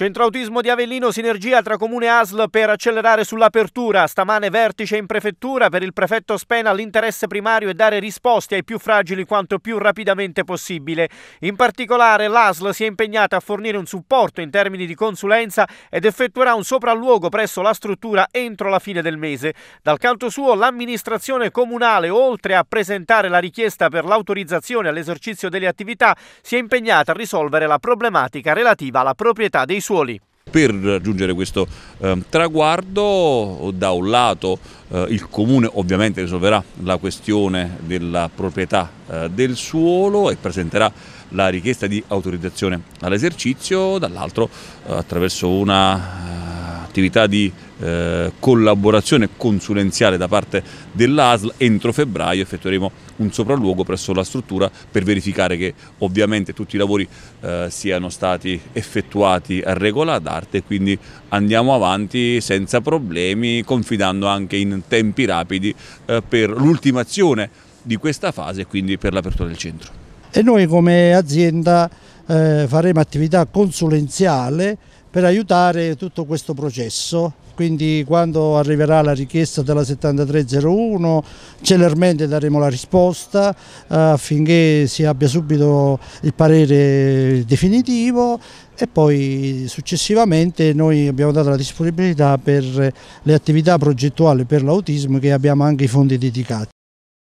Centro Autismo di Avellino, sinergia tra Comune e ASL per accelerare sull'apertura. Stamane vertice in prefettura per il prefetto Spena l'interesse primario è dare risposte ai più fragili quanto più rapidamente possibile. In particolare l'ASL si è impegnata a fornire un supporto in termini di consulenza ed effettuerà un sopralluogo presso la struttura entro la fine del mese. Dal canto suo l'amministrazione comunale, oltre a presentare la richiesta per l'autorizzazione all'esercizio delle attività, si è impegnata a risolvere la problematica relativa alla proprietà dei suoi suoli. Per raggiungere questo eh, traguardo da un lato eh, il Comune ovviamente risolverà la questione della proprietà eh, del suolo e presenterà la richiesta di autorizzazione all'esercizio, dall'altro eh, attraverso una attività di eh, collaborazione consulenziale da parte dell'ASL, entro febbraio effettueremo un sopralluogo presso la struttura per verificare che ovviamente tutti i lavori eh, siano stati effettuati a regola d'arte e quindi andiamo avanti senza problemi, confidando anche in tempi rapidi eh, per l'ultimazione di questa fase e quindi per l'apertura del centro. E noi come azienda eh, faremo attività consulenziale per aiutare tutto questo processo. Quindi quando arriverà la richiesta della 7301 celermente daremo la risposta eh, affinché si abbia subito il parere definitivo e poi successivamente noi abbiamo dato la disponibilità per le attività progettuali per l'autismo che abbiamo anche i fondi dedicati.